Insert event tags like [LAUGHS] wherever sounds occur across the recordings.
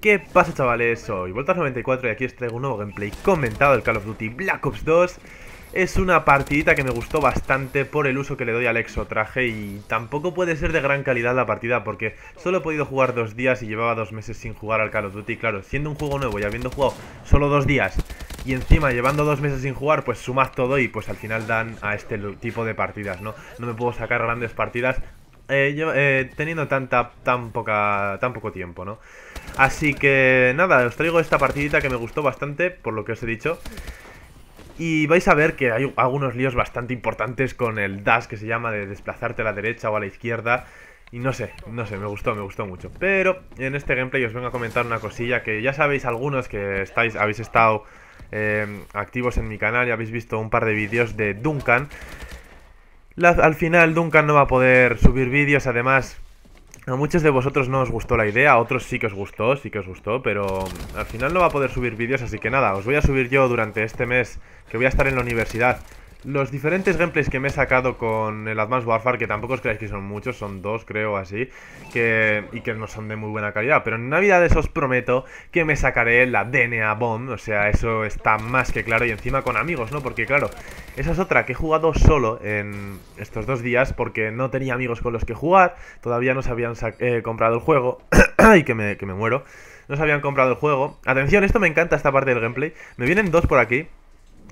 ¿Qué pasa chavales? Soy Voltas94 y aquí os traigo un nuevo gameplay comentado del Call of Duty Black Ops 2 Es una partidita que me gustó bastante por el uso que le doy al exotraje y tampoco puede ser de gran calidad la partida porque solo he podido jugar dos días y llevaba dos meses sin jugar al Call of Duty Claro, siendo un juego nuevo y habiendo jugado solo dos días y encima llevando dos meses sin jugar pues sumad todo y pues al final dan a este tipo de partidas, ¿no? No me puedo sacar grandes partidas eh, eh, teniendo tanta, tan, poca, tan poco tiempo, ¿no? Así que nada, os traigo esta partidita que me gustó bastante, por lo que os he dicho. Y vais a ver que hay algunos líos bastante importantes con el dash que se llama de desplazarte a la derecha o a la izquierda. Y no sé, no sé, me gustó, me gustó mucho. Pero en este gameplay os vengo a comentar una cosilla que ya sabéis algunos que estáis, habéis estado eh, activos en mi canal y habéis visto un par de vídeos de Duncan. al final Duncan no va a poder subir vídeos, además a muchos de vosotros no os gustó la idea, a otros sí que os gustó, sí que os gustó, pero al final no va a poder subir vídeos, así que nada, os voy a subir yo durante este mes que voy a estar en la universidad los diferentes gameplays que me he sacado con el Advanced Warfare, que tampoco os creáis que son muchos, son dos creo así, que, y que no son de muy buena calidad, pero en Navidades os prometo que me sacaré la DNA Bomb, o sea, eso está más que claro y encima con amigos, ¿no? Porque claro, esa es otra que he jugado solo en estos dos días porque no tenía amigos con los que jugar, todavía no se habían eh, comprado el juego, [COUGHS] y que me, que me muero, no se habían comprado el juego. Atención, esto me encanta esta parte del gameplay, me vienen dos por aquí.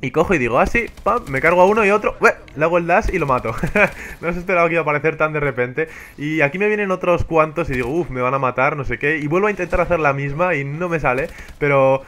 Y cojo y digo, así, pam, me cargo a uno y otro, le hago el dash y lo mato. [LAUGHS] no os esperaba que iba a aparecer tan de repente. Y aquí me vienen otros cuantos y digo, uff, me van a matar, no sé qué. Y vuelvo a intentar hacer la misma y no me sale, pero...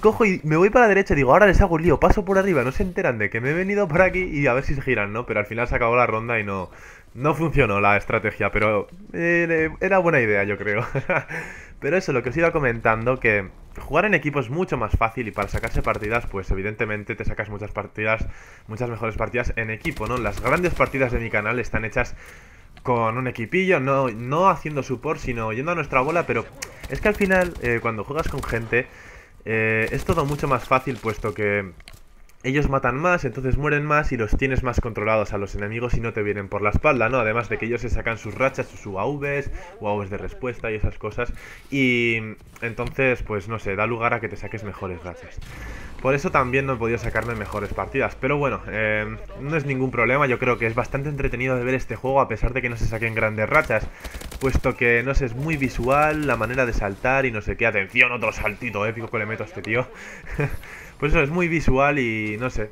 Cojo y me voy para la derecha y digo, ahora les hago el lío, paso por arriba, no se enteran de que me he venido por aquí y a ver si se giran, ¿no? Pero al final se acabó la ronda y no, no funcionó la estrategia, pero eh, era buena idea, yo creo. [LAUGHS] pero eso, lo que os iba comentando, que jugar en equipo es mucho más fácil y para sacarse partidas, pues evidentemente te sacas muchas partidas, muchas mejores partidas en equipo, ¿no? Las grandes partidas de mi canal están hechas con un equipillo, no, no haciendo support, sino yendo a nuestra bola, pero es que al final, eh, cuando juegas con gente, eh, es todo mucho más fácil, puesto que ellos matan más, entonces mueren más y los tienes más controlados a los enemigos y no te vienen por la espalda, ¿no? Además de que ellos se sacan sus rachas, sus UAVs, UAVs de respuesta y esas cosas. Y entonces, pues no sé, da lugar a que te saques mejores rachas. Por eso también no he podido sacarme mejores partidas. Pero bueno, eh, no es ningún problema. Yo creo que es bastante entretenido de ver este juego a pesar de que no se saquen grandes rachas. Puesto que, no sé, es muy visual la manera de saltar y no sé qué. Atención, otro saltito épico que le meto a este tío. [LAUGHS] Pues eso, es muy visual y no sé.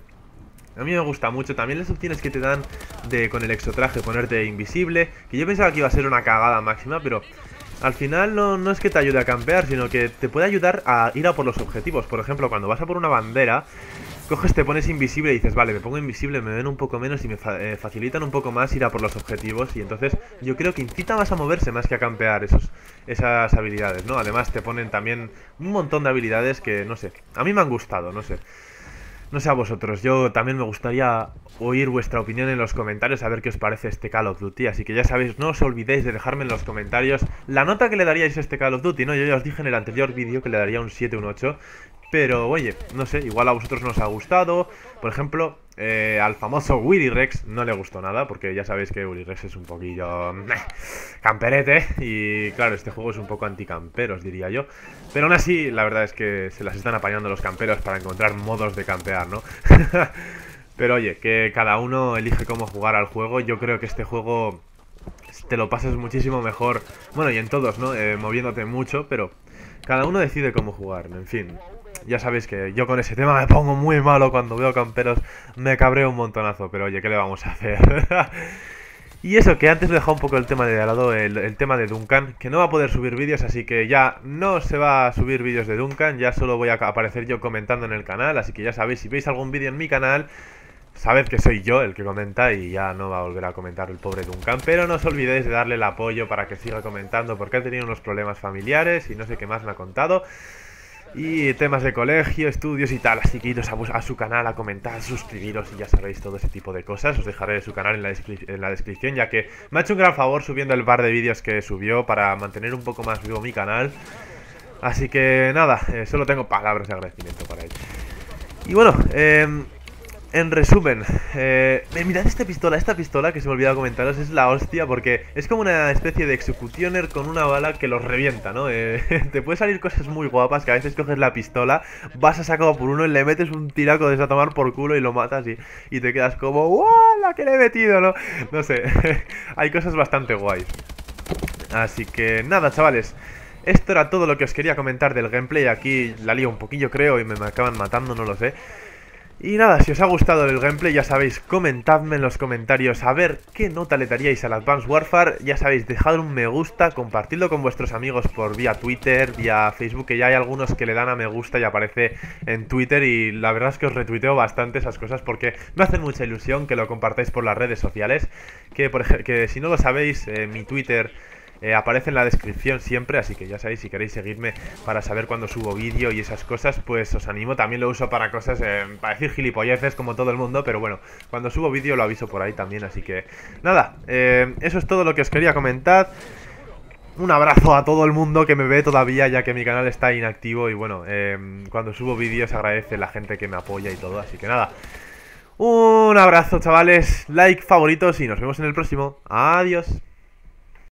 A mí me gusta mucho. También las opciones que te dan de con el exotraje ponerte invisible. Que yo pensaba que iba a ser una cagada máxima, pero al final no, no, es que te ayude a campear, sino que te puede ayudar a ir a por los objetivos. Por ejemplo, cuando vas a por una bandera, coges, te pones invisible y dices, vale, me pongo invisible, me ven un poco menos y me eh, facilitan un poco más ir a por los objetivos. Y entonces yo creo que incita más a moverse más que a campear esas habilidades, ¿no? Además te ponen también un montón de habilidades que, no sé, a mí me han gustado, no sé. No sé a vosotros, yo también me gustaría oír vuestra opinión en los comentarios, a ver qué os parece este Call of Duty. Así que ya sabéis, no os olvidéis de dejarme en los comentarios la nota que le daríais a este Call of Duty, ¿no? Yo ya os dije en el anterior vídeo que le daría un 7, un 8. Pero, oye, no sé, igual a vosotros no os ha gustado. Por ejemplo, eh, al famoso [LAUGHS] Willy Rex no le gustó nada, porque ya sabéis que Willy Rex es un poquillo... camperete, y claro, este juego es un poco anticamperos, diría yo. Pero aún así, la verdad es que se las están apañando los camperos para encontrar modos de campear, ¿no? [LAUGHS] Pero oye, que cada uno elige cómo jugar al juego. Yo creo que este juego te lo pasas muchísimo mejor. Bueno, y en todos, ¿no? Eh, moviéndote mucho, pero cada uno decide cómo jugar, en fin. Ya sabéis que yo con ese tema me pongo muy malo cuando veo camperos, me cabreo un montonazo, pero oye, ¿qué le vamos a hacer? [LAUGHS] y eso, que antes he dejado un poco el tema de lado, el, tema de Duncan, que no va a poder subir vídeos, así que ya no se va a subir vídeos de Duncan, ya solo voy a aparecer yo comentando en el canal, así que ya sabéis, si veis algún vídeo en mi canal, sabed que soy yo el que comenta y ya no va a volver a comentar el pobre Duncan, pero no os olvidéis de darle el apoyo para que siga comentando, porque ha tenido unos problemas familiares y no sé qué más me ha contado y temas de colegio, estudios y tal. Así que iros a, su canal a comentar, suscribiros y ya sabéis todo ese tipo de cosas. Os dejaré su canal en la, en la, descripción, ya que me ha hecho un gran favor subiendo el par de vídeos que subió para mantener un poco más vivo mi canal. Así que nada, eh, solo tengo palabras de agradecimiento para él. Y bueno, eh, en resumen, eh, mirad esta pistola, esta pistola que se me olvidó comentaros es la hostia porque es como una especie de executioner con una bala que los revienta, ¿no? Eh, [LAUGHS] te puede salir cosas muy guapas que a veces coges la pistola, vas a sacar por uno y le metes un tiraco de esa tomar por culo y lo matas y, y te quedas como ¡Wow! La que le he metido, ¿no? No sé, [LAUGHS] hay cosas bastante guays. Así que nada, chavales. Esto era todo lo que os quería comentar del gameplay. Aquí la lío un poquillo, creo, y me acaban matando, no lo sé. Y nada, si os ha gustado el gameplay, ya sabéis, comentadme en los comentarios a ver qué nota le daríais al Advanced Warfare. Ya sabéis, dejad un me gusta, compartidlo con vuestros amigos por vía Twitter, vía Facebook, que ya hay algunos que le dan a me gusta y aparece en Twitter. Y la verdad es que os retuiteo bastante esas cosas porque me hacen mucha ilusión que lo compartáis por las redes sociales. Que, por que si no lo sabéis, eh, mi Twitter eh, aparece en la descripción siempre, así que ya sabéis, si queréis seguirme para saber cuándo subo vídeo y esas cosas, pues os animo. También lo uso para cosas, eh, para decir gilipolleces como todo el mundo, pero bueno, cuando subo vídeo lo aviso por ahí también, así que nada, eh, eso es todo lo que os quería comentar. Un abrazo a todo el mundo que me ve todavía, ya que mi canal está inactivo y bueno, cuando subo vídeos agradece la gente que me apoya y todo, así que nada. Un abrazo chavales, like, favoritos y nos vemos en el próximo. Adiós.